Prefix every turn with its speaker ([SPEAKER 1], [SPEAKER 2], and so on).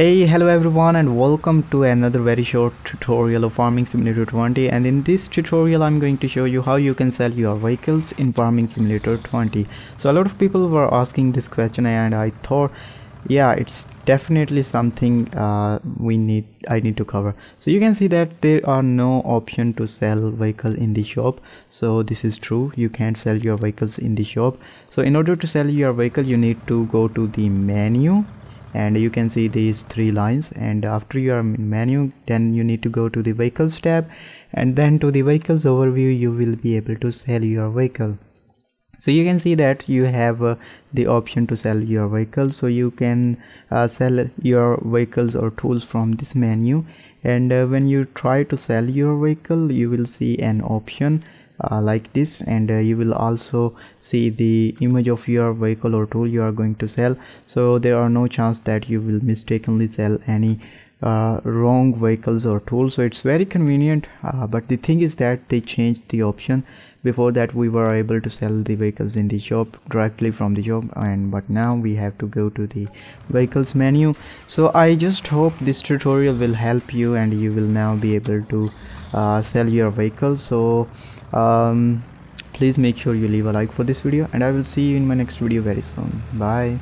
[SPEAKER 1] hey hello everyone and welcome to another very short tutorial of farming simulator 20 and in this tutorial i'm going to show you how you can sell your vehicles in farming simulator 20 so a lot of people were asking this question and i thought yeah it's definitely something uh, we need I need to cover. So you can see that there are no option to sell vehicle in the shop. So this is true you can't sell your vehicles in the shop. So in order to sell your vehicle you need to go to the menu and you can see these three lines. And after your menu then you need to go to the vehicles tab. And then to the vehicles overview you will be able to sell your vehicle. So you can see that you have uh, the option to sell your vehicle. So you can uh, sell your vehicles or tools from this menu. And uh, when you try to sell your vehicle you will see an option uh, like this and uh, you will also see the image of your vehicle or tool you are going to sell. So there are no chance that you will mistakenly sell any uh, wrong vehicles or tools. So it's very convenient uh, but the thing is that they changed the option. Before that we were able to sell the vehicles in the shop directly from the shop and but now we have to go to the vehicles menu. So i just hope this tutorial will help you and you will now be able to uh, sell your vehicle. So um, please make sure you leave a like for this video and i will see you in my next video very soon. Bye